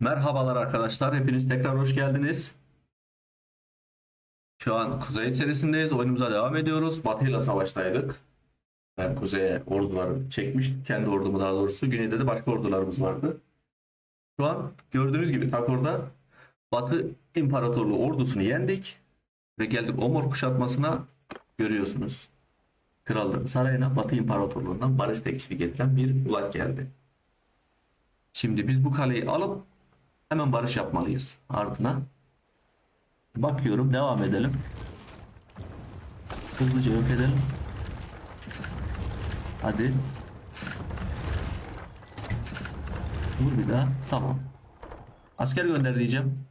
Merhabalar arkadaşlar. Hepiniz tekrar hoş geldiniz. Şu an Kuzey içerisindeyiz. Oyunumuza devam ediyoruz. Batı ile savaştaydık. Ben Kuzey'e orduları çekmiştim. Kendi ordumu daha doğrusu. Güneyde de başka ordularımız vardı. Şu an gördüğünüz gibi Takor'da Batı İmparatorluğu ordusunu yendik. Ve geldik Omor kuşatmasına görüyorsunuz. Krallığın sarayına Batı İmparatorluğu'ndan barış teklifi getiren bir ulak geldi. Şimdi biz bu kaleyi alıp hemen barış yapmalıyız ardına. Bakıyorum devam edelim. Hızlıca yok edelim. Hadi. Vur bir daha. Tamam. Asker gönder diyeceğim.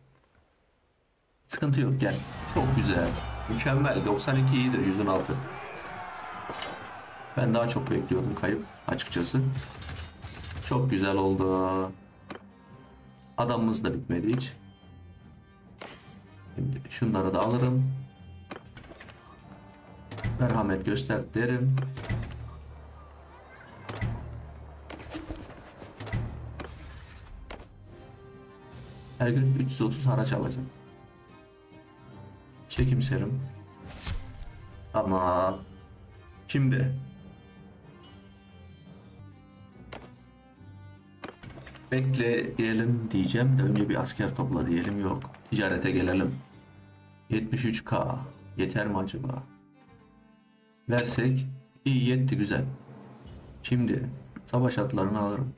Sıkıntı yok gel. Çok güzel. Mükemmel. 92 iyidir. 116. Ben daha çok bekliyordum kayıp açıkçası. Çok güzel oldu. Adamımız da bitmedi hiç. Şimdi şunları da alırım. Merhamet göster derim. Her gün 330 haraç alacağım. Çekim serim. Ama şimdi Bekle diyelim diyeceğim de önce bir asker topla diyelim yok. Ticarete gelelim. 73k yeter mi acaba? Versek iyi yetti güzel. Şimdi savaş atlarını alırım.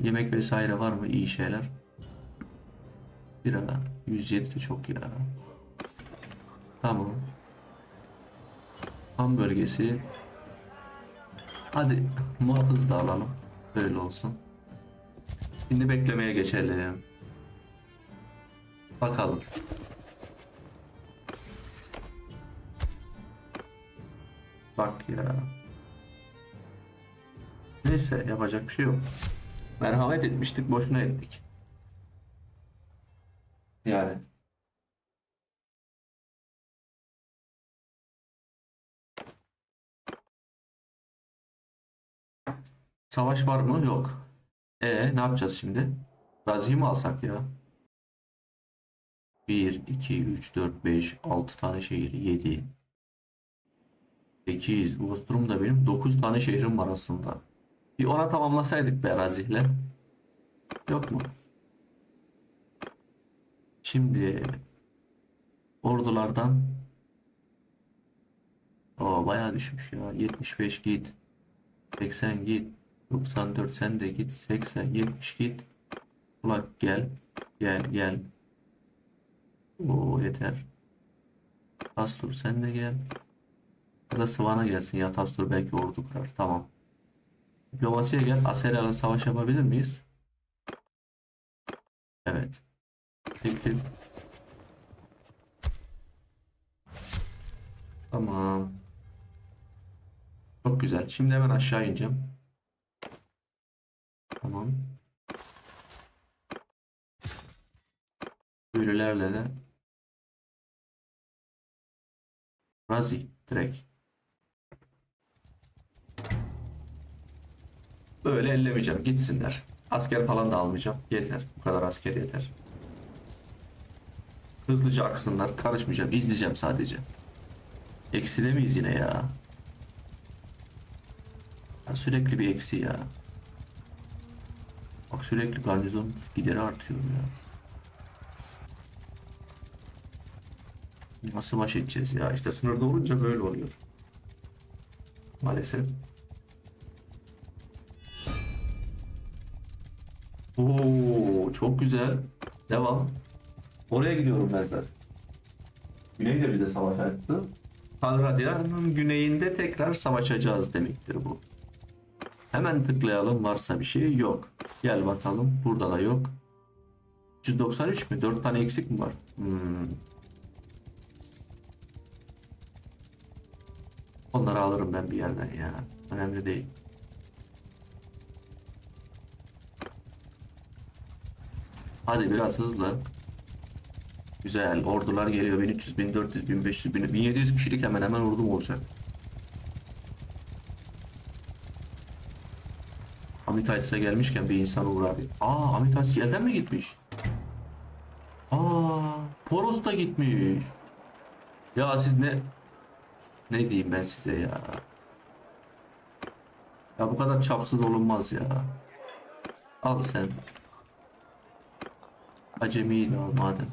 Yemek vesaire var mı iyi şeyler? Bira 107 de çok ya. Tamam. Ham bölgesi. Hadi muhafız da alalım. Böyle olsun. Şimdi beklemeye geçelim. Bakalım. Bak ya. Neyse yapacak bir şey yok. Merhamet etmiştik boşuna ettik. Yani. Savaş var mı? Yok. E ne yapacağız şimdi? Razi'yi mi alsak ya? 1, 2, 3, 4, 5, 6 tane şehir. 7, 8. Bostrum'da benim 9 tane şehrim var aslında. Bir ona tamamlasaydık be Razi'yle. Yok mu? Şimdi ordulardan o bayağı düşmüş ya. 75 git. 80 git. 94 sen de git. 80 70 git. Kulak gel. Gel gel. Oo yeter. Tastur sen de gel. Ya da Sıvan'a gelsin ya Tastur belki ordu kurar. Tamam. Diplomasiye gel. Asera'yla savaş yapabilir miyiz? Evet. Teklif. Tamam. Çok güzel. Şimdi hemen aşağı ineceğim. Tamam. Köylülerle de Razi direkt. Böyle ellemeyeceğim. Gitsinler. Asker falan da almayacağım. Yeter. Bu kadar asker yeter. Hızlıca aksınlar. Karışmayacağım. İzleyeceğim sadece. Ekside yine ya? ya sürekli bir eksi ya. Bak sürekli garnizon gideri artıyor ya. Nasıl baş edeceğiz ya? İşte sınırda olunca böyle oluyor. Maalesef. Oo, çok güzel. Devam. Oraya gidiyorum ben zaten. Güney de bize savaş açtı. Kanradya'nın güneyinde tekrar savaşacağız demektir bu. Hemen tıklayalım varsa bir şey yok. Gel bakalım. Burada da yok. 193 mü? 4 tane eksik mi var? Hmm. Onları alırım ben bir yerden ya. Önemli değil. Hadi biraz hızlı. Güzel. Ordular geliyor. 1300, 1400, 1500, 1700 kişilik hemen hemen ordum olacak. Amitaytis'e gelmişken bir insan uğrar. Aa Amitaytis elden mi gitmiş? Aa Poros da gitmiş. Ya siz ne ne diyeyim ben size ya. Ya bu kadar çapsız olunmaz ya. Al sen. Acemiyi al madem.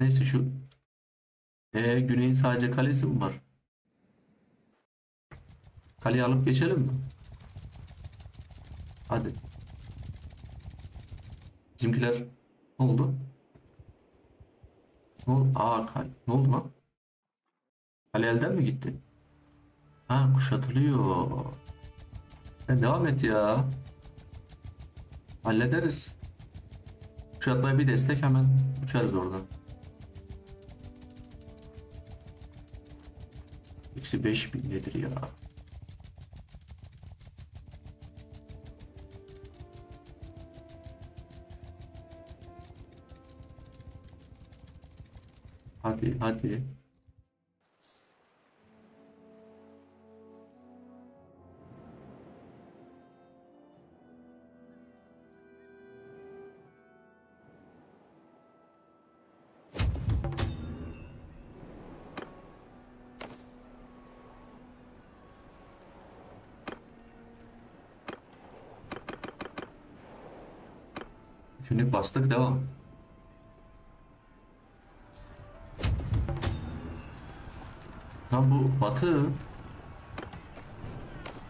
Neyse şu ee, Güney'in sadece kalesi mi var? Kaleyi alıp geçelim mi? Hadi. Bizimkiler ne oldu? Ne oldu? Aa kale. Ne oldu lan? Kale elden mi gitti? Ha kuşatılıyor. Sen devam et ya. Hallederiz. Kuşatmaya bir destek hemen uçarız oradan. Eksi 5000 nedir ya? Hadi hadi. Bastık devam. Lan bu batı.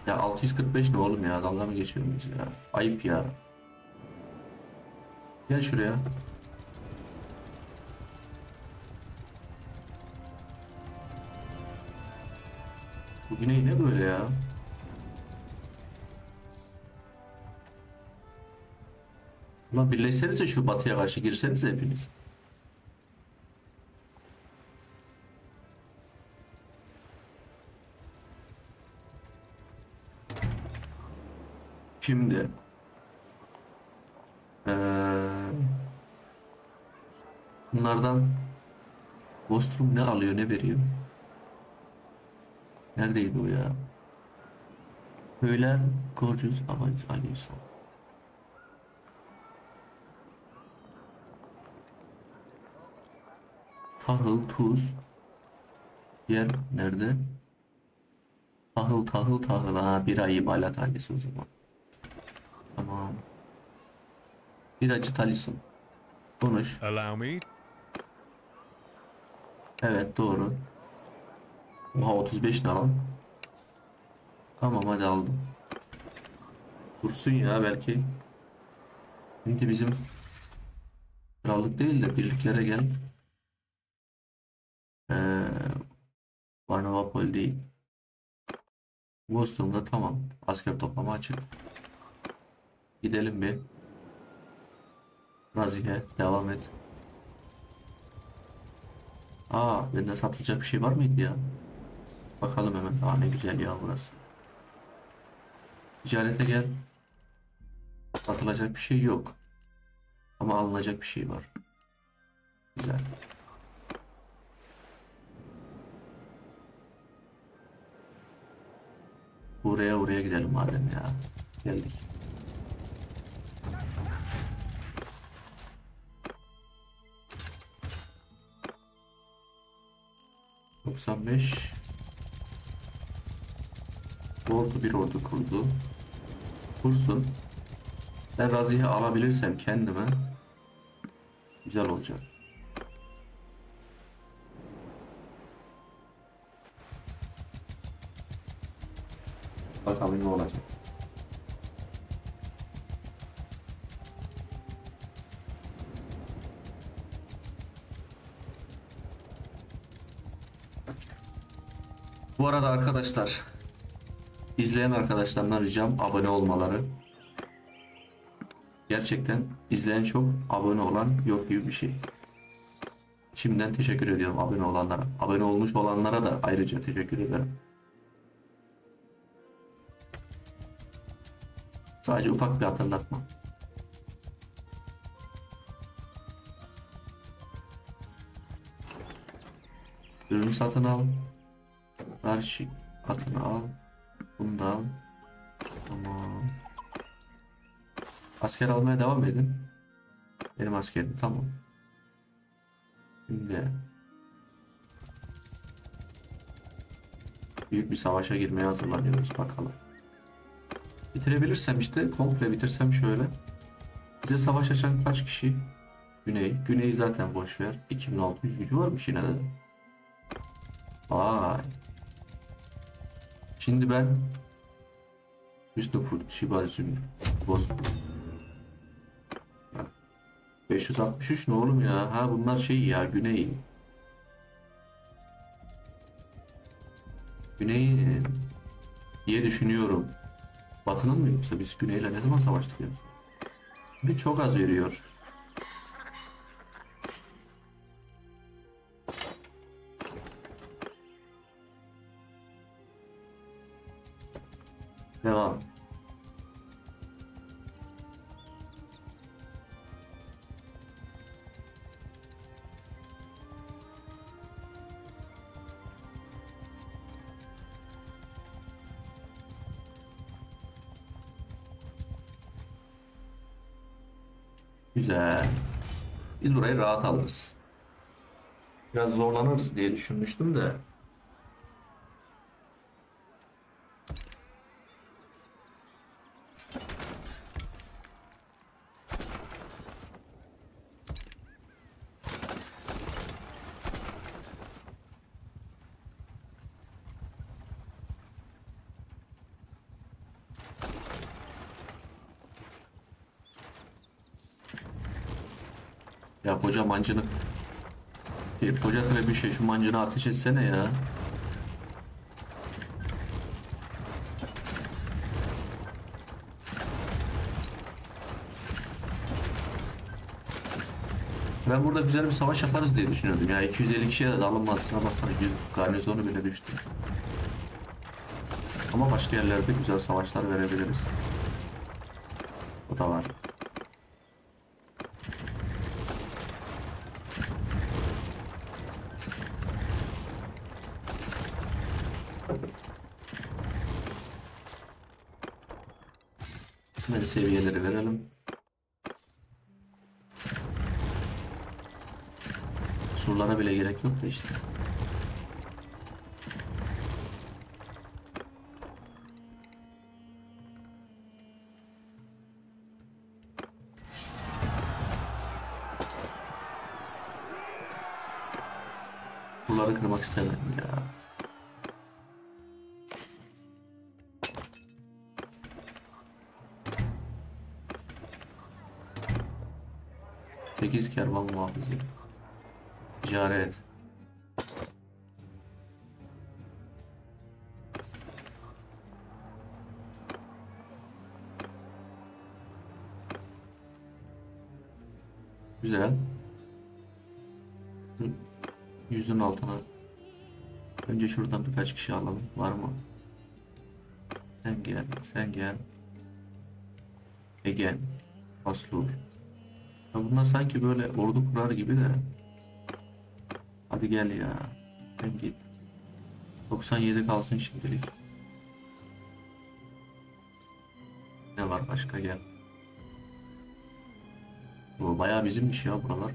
Ya 645 ne oğlum ya? Dalga mı geçiyoruz ya? Ayıp ya. Gel şuraya. Bu güney ne böyle ya Ulan birleşsenize şu batıya karşı girsenize hepiniz. Şimdi eee, bunlardan Vostrum ne alıyor ne veriyor? Neredeydi o ya? Köyler Gorgeous Avalis alıyorsun. Tahıl, tuz. Yer nerede? Tahıl, tahıl, tahıl. Ha, bir ay imalat tanesi o zaman. Tamam. Bir acı talisun. Konuş. Allow me. Evet doğru. Oha 35 ne lan? Tamam hadi aldım. Dursun ya belki. Şimdi bizim krallık değil de birliklere gel. Ee, Varnavapol değil. Boston'da tamam. Asker toplama açık. Gidelim bir. Razihe devam et. Aa bende satılacak bir şey var mıydı ya? Bakalım hemen. Aa ne güzel ya burası. Ticarete gel. Satılacak bir şey yok. Ama alınacak bir şey var. Güzel. Buraya oraya gidelim madem ya. Geldik. Doksan beş. Ordu bir ordu kurdu. Kursun. Ben Razi'yi alabilirsem kendime güzel olacak. Ne olacak. Bu arada arkadaşlar izleyen arkadaşlarımdan ricam abone olmaları. Gerçekten izleyen çok abone olan yok gibi bir şey. Şimdiden teşekkür ediyorum abone olanlara. Abone olmuş olanlara da ayrıca teşekkür ederim. Sadece ufak bir hatırlatma. Ürünü satın al. Karşı atını al. Bunu da al. Tamam. Asker almaya devam edin. Benim askerim tamam. Şimdi büyük bir savaşa girmeye hazırlanıyoruz bakalım. Bitirebilirsem işte komple bitirsem şöyle. Bize savaş açan kaç kişi? Güney. Güney zaten boş ver. 2600 gücü varmış yine de. Vay. Şimdi ben Hüsnü Full, Şiba Zümrüt, Boston. 563 ne oğlum ya? Ha bunlar şey ya Güney. Güney diye düşünüyorum. Batı'nın mı yoksa biz Güney'le ne zaman savaştık ya? Bir çok az veriyor. Devam. Güzel. Biz burayı rahat alırız. Biraz zorlanırız diye düşünmüştüm de. Ya koca mancını e, koca trebüşe şu mancını ateş etsene ya. Ben burada güzel bir savaş yaparız diye düşünüyordum. Ya 250 kişiye de alınmasına baksana 100 garnizonu bile düştü. Ama başka yerlerde güzel savaşlar verebiliriz. O da var. Hemen seviyeleri verelim. Surlara bile gerek yok da işte. Surları kırmak istemedim ya. Sekiz kervan muhafızı. Ticaret. Güzel. Yüzün altına. Önce şuradan birkaç kişi alalım. Var mı? Sen gel. Sen gel. Egen. Aslur. Ya bunlar sanki böyle ordu kurar gibi de. Hadi gel ya. Sen git. 97 kalsın şimdilik. Ne var başka gel. Bu bayağı bizimmiş ya buralar.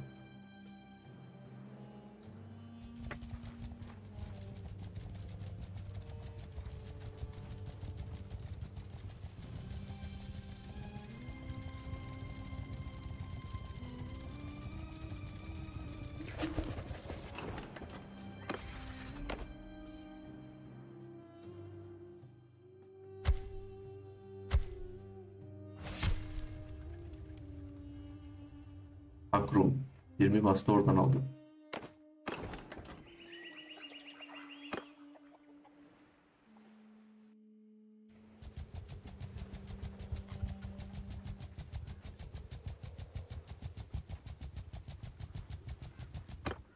Akrum. 20 bastı oradan aldım.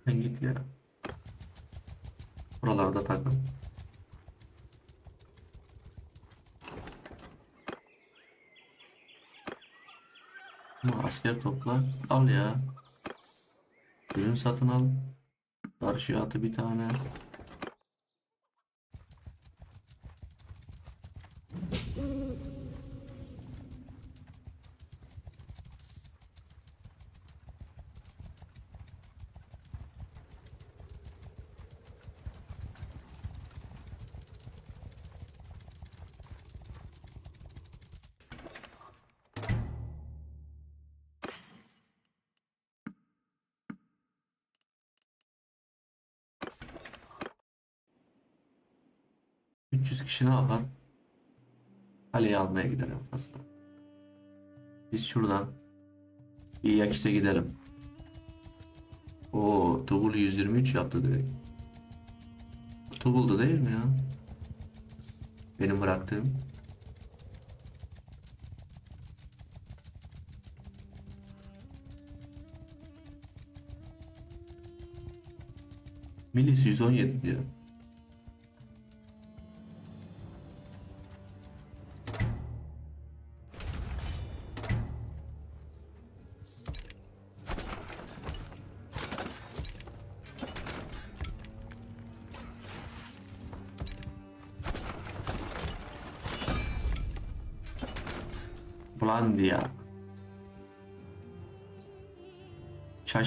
Sen git ya. Buralarda takıl. Ama asker topla. Al ya. Ürün satın al. Karşıya atı bir tane. 300 kişi ne yapar? Kaleyi almaya gider en fazla. Biz şuradan iyi yakışta gidelim. O Tugul 123 yaptı direkt. Tugul'du değil mi ya? Benim bıraktığım. Milis 117 diyor.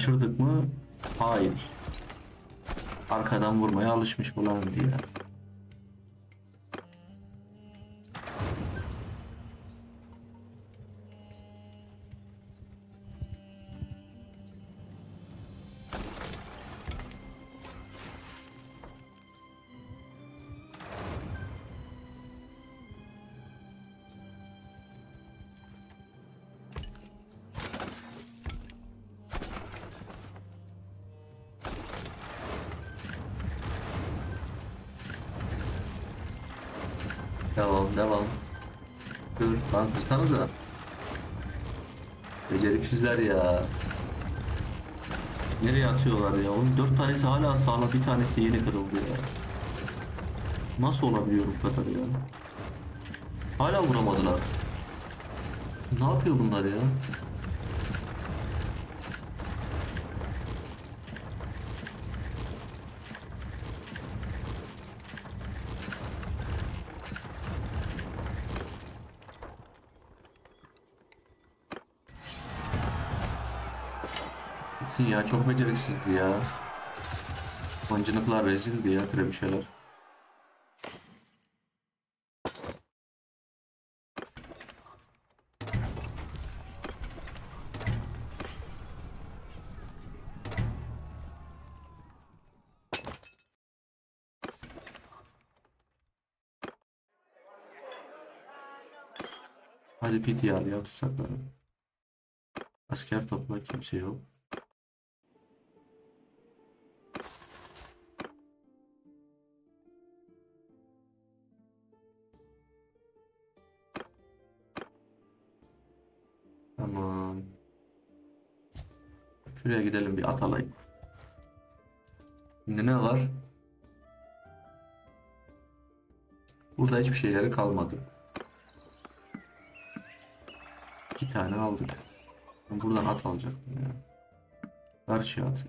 Şaşırdık mı? Hayır. Arkadan vurmaya alışmış Blandia. Devam devam. Dur lan kırsanıza. Beceriksizler ya. Nereye atıyorlar ya? Onun dört tanesi hala sağlam bir tanesi yeni kırıldı ya. Nasıl olabiliyor bu kadar ya? Hala vuramadılar. Ne yapıyor bunlar ya? Gitsin ya çok beceriksizdi ya. Mancınıklar rezildi ya trebüşeler. Hadi al ya tutsakları. Asker topla kimse yok. Şuraya gidelim bir at alayım. Şimdi ne var? Burada hiçbir şeyleri kalmadı. İki tane aldık. Buradan at alacaktım ya. Karşıya at.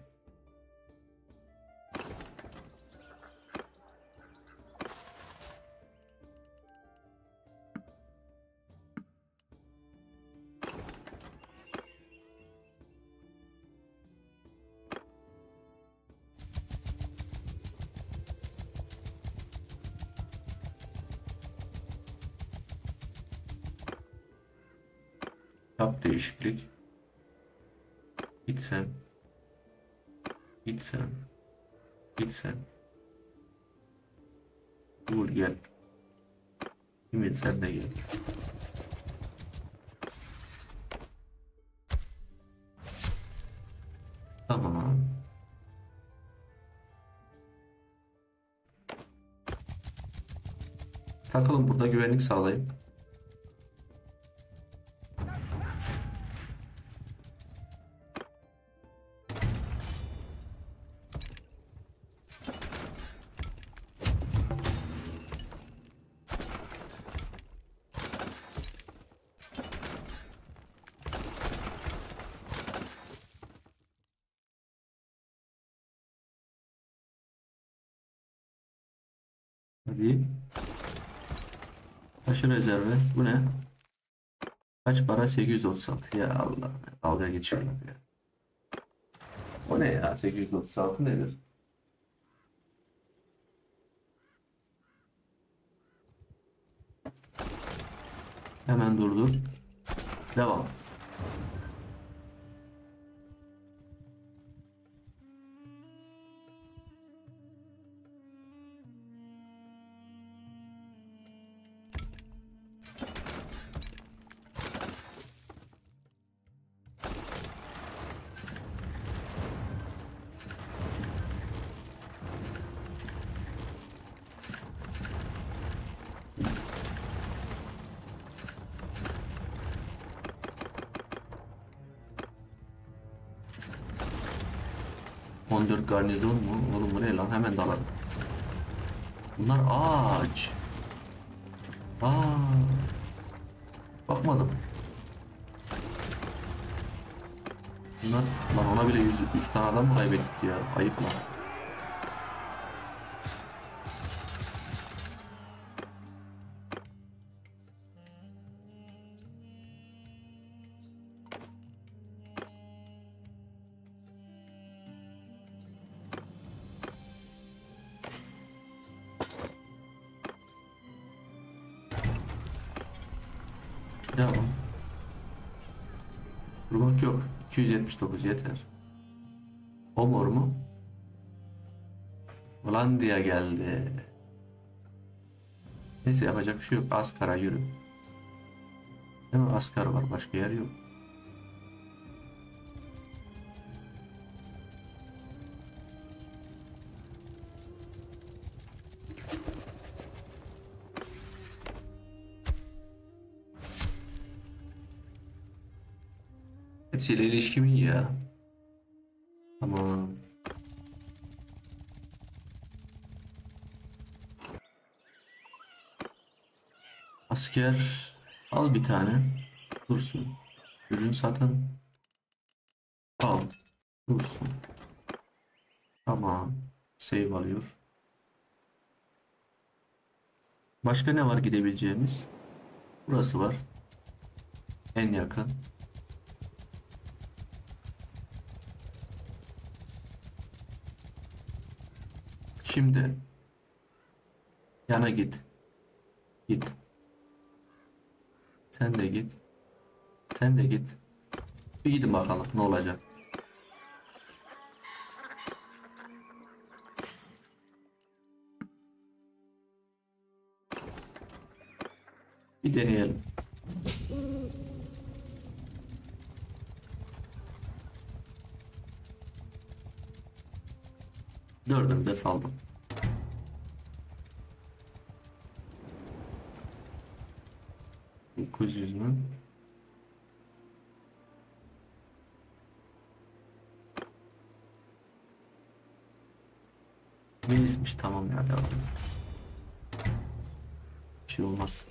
De gel. Tamam. Takalım burada güvenlik sağlayayım. Hadi. Taşı rezervi. Bu ne? Kaç para? 836. Ya Allah. Dalga geçiyorlar ya. O ne ya? 836 nedir? Hemen durdur. Devam. Garnizon mu? Oğlum bu ne lan? Hemen dalalım. Bunlar ağaç. Aa. Bakmadım. Bunlar lan ona bile 100 3 tane adam kaybettik ya? Ayıp lan. 279 yeter. Homor mu? Hollandiya geldi. Neyse yapacak bir şey yok. Askar'a yürü. Değil mi? Askar var. Başka yer yok. Hepsiyle ilişkim iyi ya. Tamam. Asker al bir tane. Dursun. Ürün satın. Al. Dursun. Tamam. Save alıyor. Başka ne var gidebileceğimiz? Burası var. En yakın. Şimdi yana git. Git. Sen de git. Sen de git. Bir gidin bakalım ne olacak. Bir deneyelim. Dördünü de saldım. Dokuz yüz mü? Melis'miş tamam ya devam. Bir şey olmaz.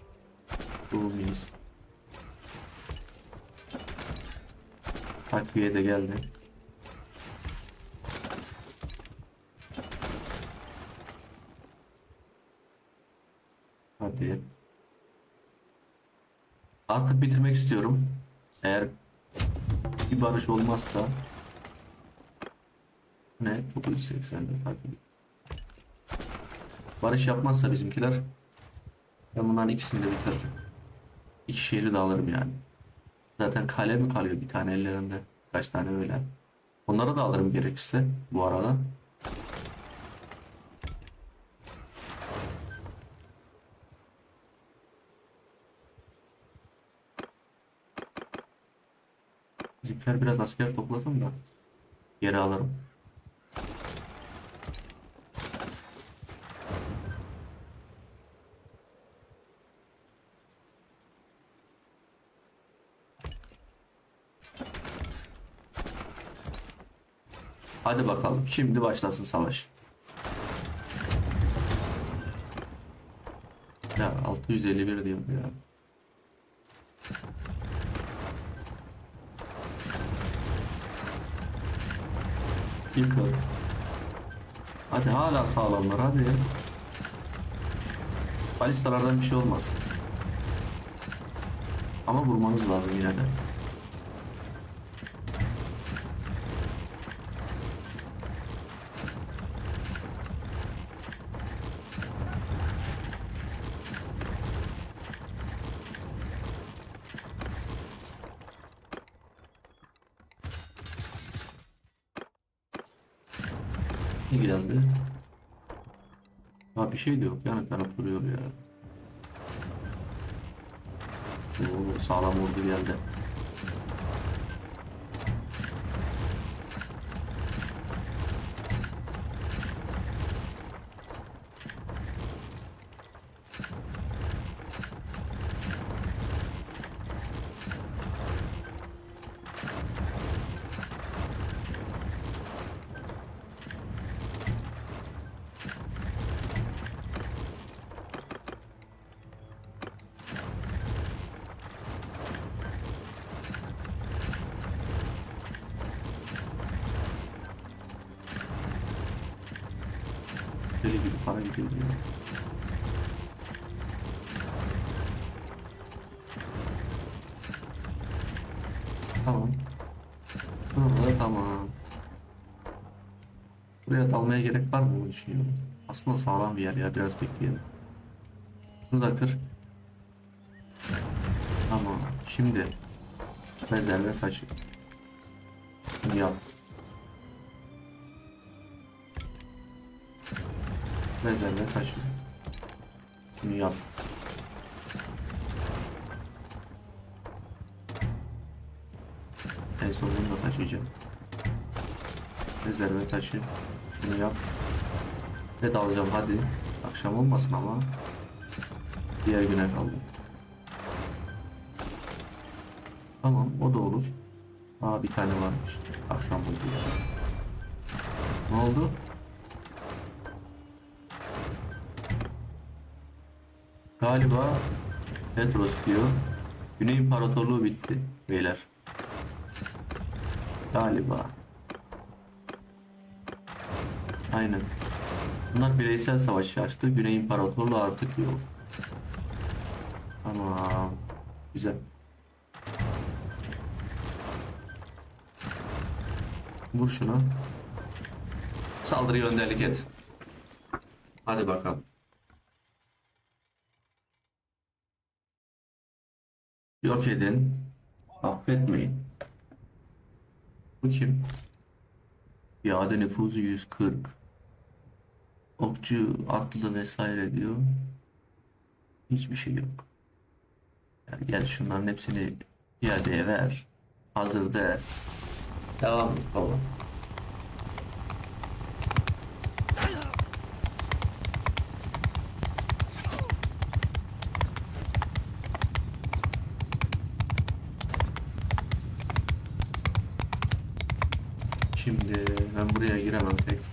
Bu Melis. Takviye de geldi. Hadi. Artık bitirmek istiyorum. Eğer bir barış olmazsa ne? 980 hadi. Barış yapmazsa bizimkiler ben bunların ikisini de bitiririm. İki şehri de alırım yani. Zaten kale mi kalıyor bir tane ellerinde? Kaç tane öyle. Onları da alırım gerekirse bu arada. Bizimkiler biraz asker toplasın da geri alırım. Hadi bakalım. Şimdi başlasın savaş. Ya 651 diyor ya. Yıkıl. Hadi hala sağlamlar hadi. Balistalardan bir şey olmaz. Ama vurmanız lazım yine de. Ne geldi? Ha bir şey de yok yani yanıp duruyor ya. Oo, sağlam ordu geldi. Dalmaya gerek var mı onu düşünüyorum. Aslında sağlam bir yer ya biraz bekleyelim. Bunu da kır. Tamam. Şimdi rezerve. Bunu yap. Rezerve taşı. Bunu yap. En son bunu da taşıyacağım. Rezerve taşı. Bunu yap. Ve dalacağım hadi. Akşam olmasın ama. Diğer güne kaldı. Tamam o da olur. Aa bir tane varmış. Akşam oldu. Ne oldu? Galiba Petros diyor. Güney İmparatorluğu bitti beyler. Galiba. Aynen. Bunlar bireysel savaş açtı. Güney İmparatorluğu artık yok. Tamam. Güzel. Vur şuna. Saldırıya önderlik et. Hadi bakalım. Yok edin. Affetmeyin. Bu kim? İade nüfuzu 140. Okçu, atlı vesaire diyor. Hiçbir şey yok. Yani gel şunların hepsini iadeye ver. Hazır de. Devam baba. Şimdi ben buraya giremem tek.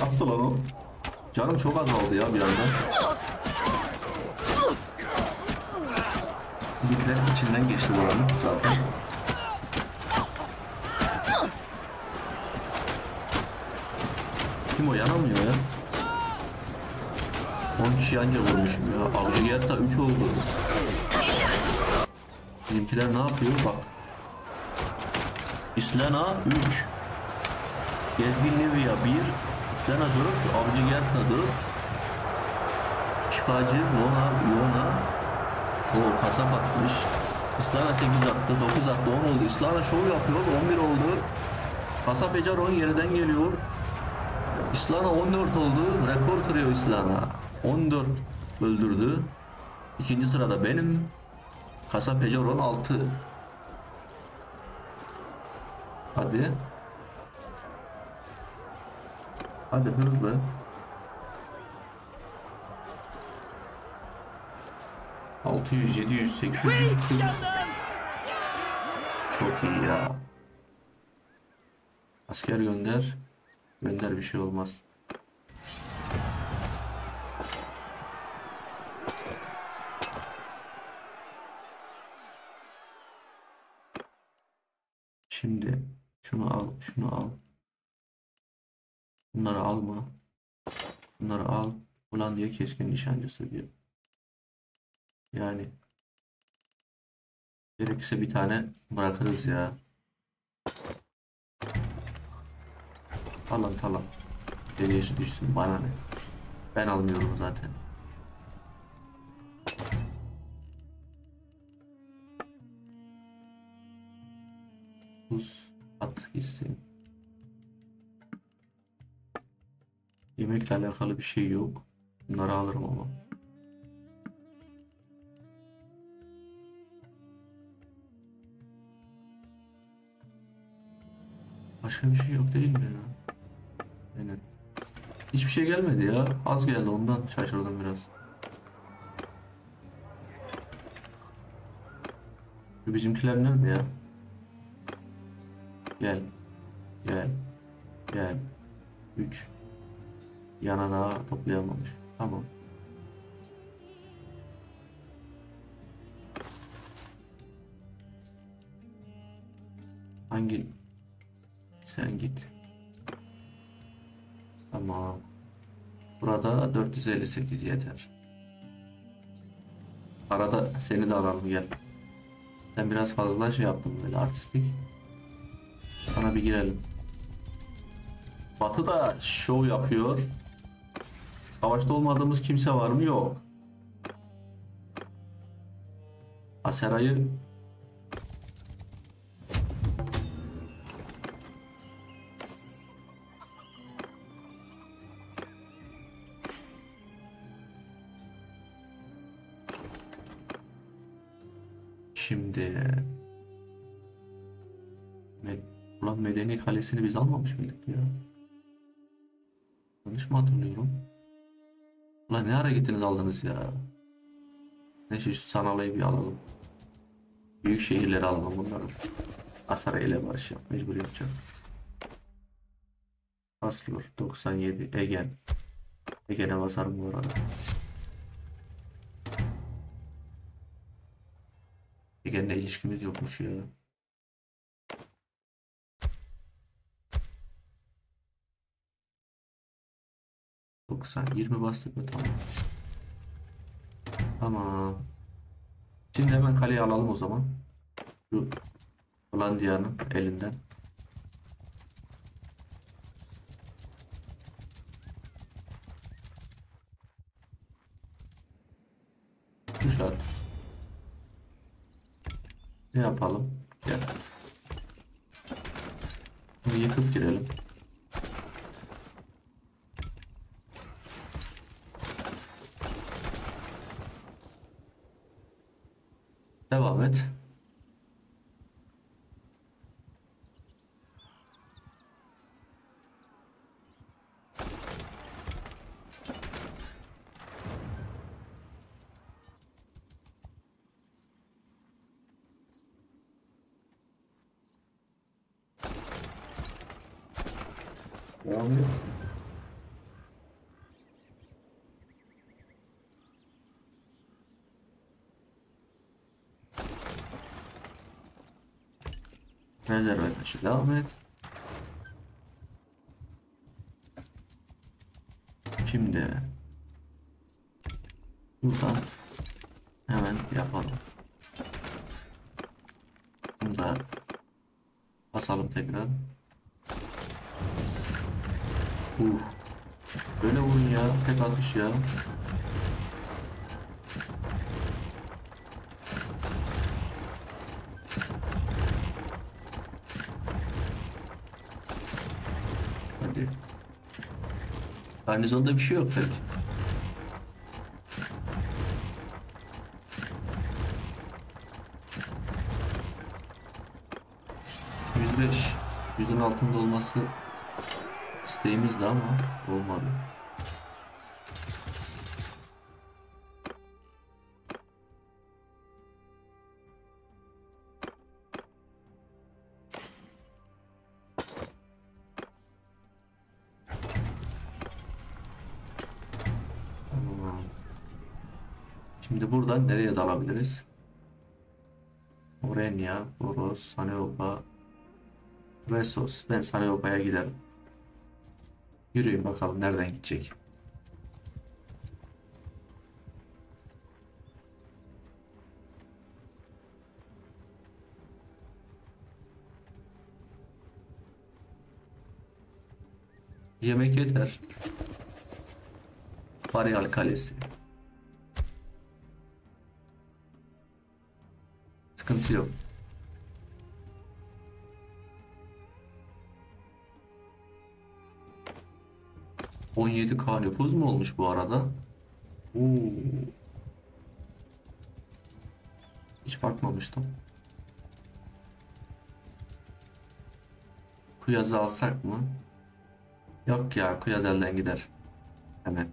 Yaptı lan o? Canım çok azaldı ya bir anda. Bizimkiler içinden geçti buranın zaten. Kim o yanamıyor ya? 10 kişi anca vurmuşum ya. Avcı hatta 3 oldu. Bizimkiler ne yapıyor bak. İslena 3. Gezgin Livia 1. İslena 4. Avcı Gerta 4. Şifacı Lona Iona. O kasap atmış. İslana 8 attı. 9 attı. 10 oldu. İslana şov yapıyor. 11 oldu. Kasap Ecar 10 geriden geliyor. İslana 14 oldu. Rekor kırıyor İslana. 14 öldürdü. İkinci sırada benim. Kasap Ecar 16. Hadi. Hadi hızlı. Altı yüz, yedi yüz, sekiz yüz. Çok iyi ya. Asker gönder. Gönder bir şey olmaz. Şimdi şunu al, şunu al. Bunları alma. Bunları al. Ulan diye keskin nişancısı diyor. Yani gerekirse bir tane bırakırız ya. Alan talan. Seviyesi düşsün bana ne. Ben almıyorum zaten. Buz at gitsin. Yemekle alakalı bir şey yok. Bunları alırım ama. Başka bir şey yok değil mi ya? Aynen. Hiçbir şey gelmedi ya. Az geldi ondan şaşırdım biraz. Bu bizimkiler nerede ya? Gel. Gel. Gel. 3. Yana daha toplayamamış. Tamam. Hangi? Sen git. Tamam. Burada 458 yeter. Arada seni de alalım gel. Sen biraz fazla şey yaptın böyle artistik. Sana bir girelim. Batı da şov yapıyor. Savaşta olmadığımız kimse var mı? Yok. Asera'yı Şimdi Me Ulan Medeni Kalesi'ni biz almamış mıydık ya? Yanlış mı hatırlıyorum? Ulan ne ara gittiniz aldınız ya? Neyse şu Sanalı'yı bir alalım. Büyük şehirleri alalım bunları. Asara ile yap. Mecbur yapacağım. Aslur 97 Egen. Egen'e basarım bu arada. Egen'le ilişkimiz yokmuş ya. Doksan, yirmi bastık mı? Tamam. Tamam. Şimdi hemen kaleyi alalım o zaman. Şu Hollandiya'nın elinden. Kuşat. Ne yapalım? Gel. Bunu yıkıp girelim. Devam et. Devam et. Rezerve taşı devam et. Şimdi buradan hemen yapalım. Bunu da basalım tekrar. Uf. Böyle vurun ya. Tek atış ya. Hadi. Garnizonda bir şey yok pek. Yüzün altında olması isteğimizdi ama olmadı. Buradan nereye dalabiliriz? Orenya, Boros, Saneopa, Resos. Ben Saneopa'ya giderim. Yürüyün bakalım nereden gidecek. Yemek yeter. Barial Kalesi. Sıkıntı yok. On yedi K nüfuz mu olmuş bu arada? Oo. Hiç bakmamıştım. Kuyaz'ı alsak mı? Yok ya Kuyaz elden gider. Hemen.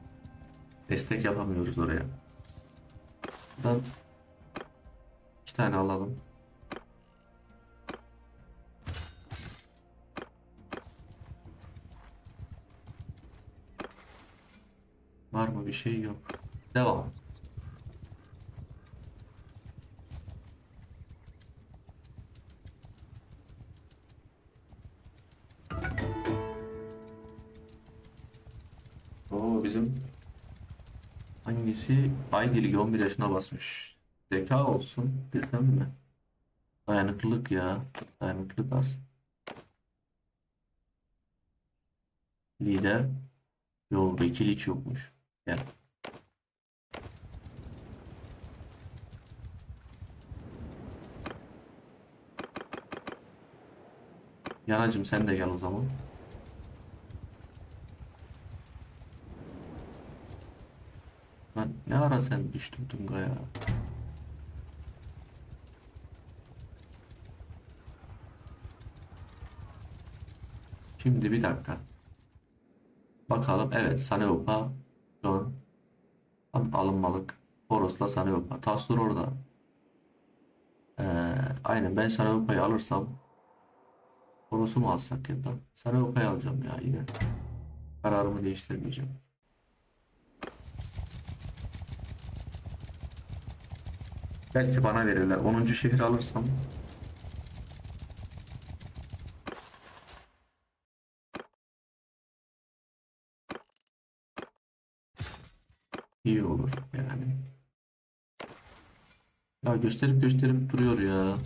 Destek yapamıyoruz oraya. Buradan tane alalım. Var mı bir şey yok. Devam. Oo bizim hangisi Aydilgi 11 yaşına basmış. Zeka olsun desem mi? Dayanıklılık ya. Dayanıklılık az. Lider. Yo vekil hiç yokmuş. Gel. Yanacım sen de gel o zaman. Lan ne ara sen düştün Tunga'ya? Şimdi bir dakika. Bakalım evet Saneopa an tam alınmalık. Horos'la Saneopa. Tastur orada. Ee, aynen ben Saneopa'yı alırsam Horos'u mu alsak ya da Saneopa'yı alacağım ya yine. Kararımı değiştirmeyeceğim. Belki bana verirler. 10. şehir alırsam. iyi olur yani. Ya gösterip gösterip duruyor ya.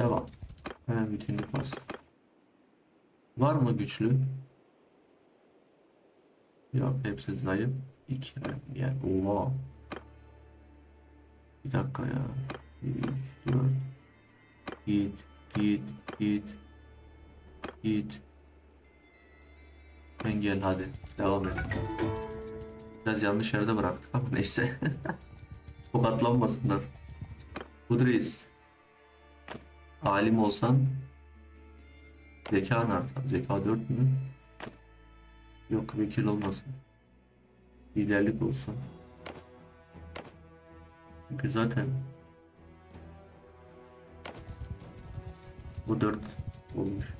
Devam. Hemen bütünlük bas. Var mı güçlü? Yok hepsi zayıf. İki yani oha. Bir dakika ya. 1, 3, 4. Git, git, git. Git. Ben gel hadi. Devam et. Biraz yanlış yerde bıraktık ama neyse. Tokatlanmasınlar. Kudris. Alim olsan zekan artar. Zeka 4 mü? Yok vekil olmasın. Liderlik olsun. Çünkü zaten bu 4 olmuş.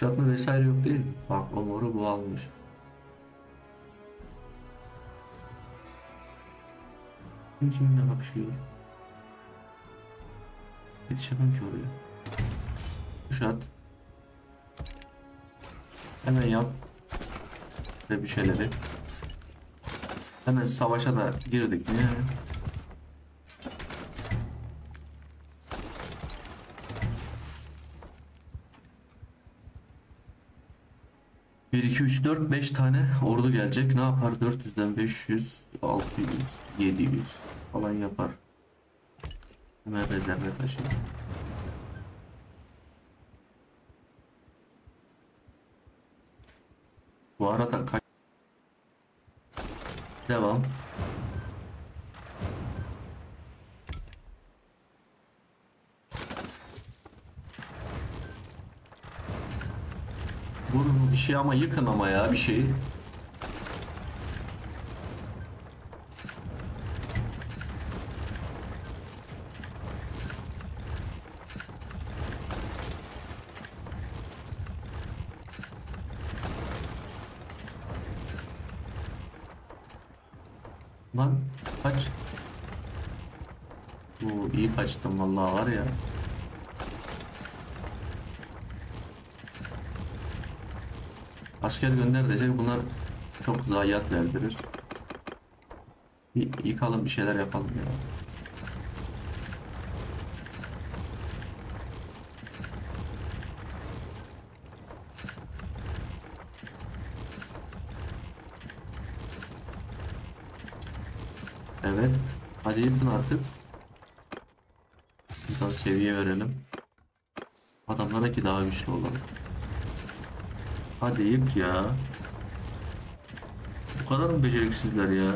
kuşatma vesaire yok değil mi? Bak o moru bu almış. Kim kiminle kapışıyor? Yetişemem ki oraya. Kuşat. Hemen yap. Ve bir şeyleri. Hemen savaşa da girdik. Niye? 1, 2, 3, 4, 5 tane ordu gelecek. Ne yapar? 400'den 500, 600, 700 falan yapar. Hemen rezerve taşıyayım. Şey ama yıkın ama ya bir şeyi. Lan kaç. Bu iyi kaçtım vallahi var ya. Asker gönder desek bunlar çok zayiat verdirir. Bir yıkalım bir şeyler yapalım ya. Evet. Hadi yıkın artık. Buradan seviye verelim. Adamlara ki daha güçlü olalım. Hadi yık ya. Bu kadar mı beceriksizler ya?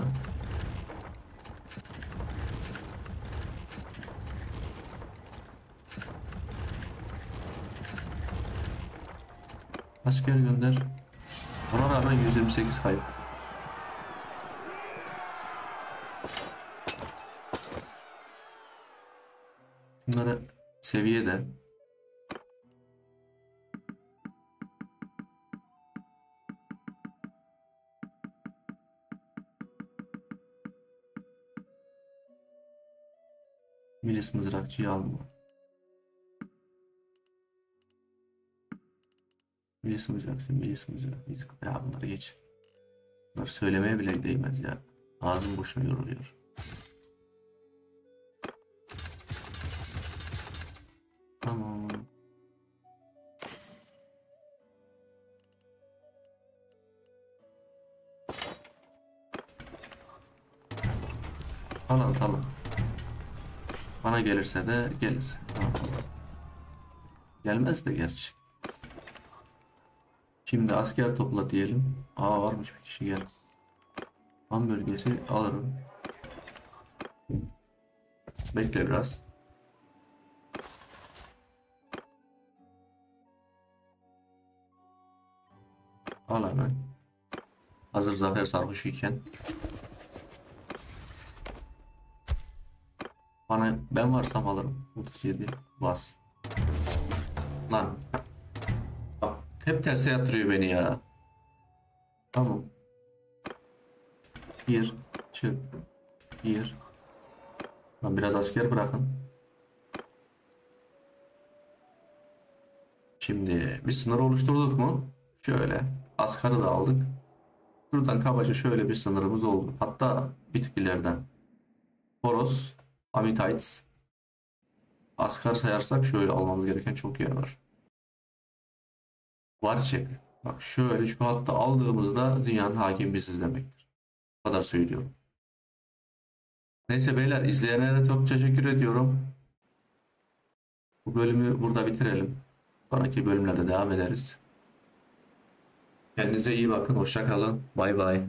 Asker gönder. Ona rağmen 128 kayıp. Milis mızrakçıyı alma. Milis mızrakçı, milis mızrak. Ya bunları geç. Bunları söylemeye bile değmez ya. Ağzım boşuna yoruluyor. Bana gelirse de gelir. Gelmez de gerçi. Şimdi asker topla diyelim. Aa varmış bir kişi gel. Ham bölgesi alırım. Bekle biraz. Al hemen. Hazır zafer sarhoşu iken. Bana ben varsam alırım. 37 bas. Lan. Bak hep terse yatırıyor beni ya. Tamam. Bir. Çık. Bir. Lan biraz asker bırakın. Şimdi bir sınır oluşturduk mu? Şöyle. Askarı da aldık. Buradan kabaca şöyle bir sınırımız oldu. Hatta ileriden. Poros, Amitites. Askar sayarsak şöyle almamız gereken çok yer var. Varçek. Bak şöyle şu hatta aldığımızda dünyanın hakim biziz demektir. Bu kadar söylüyorum. Neyse beyler izleyenlere çok teşekkür ediyorum. Bu bölümü burada bitirelim. Sonraki bölümlerde devam ederiz. Kendinize iyi bakın. Hoşça kalın. Bay bay.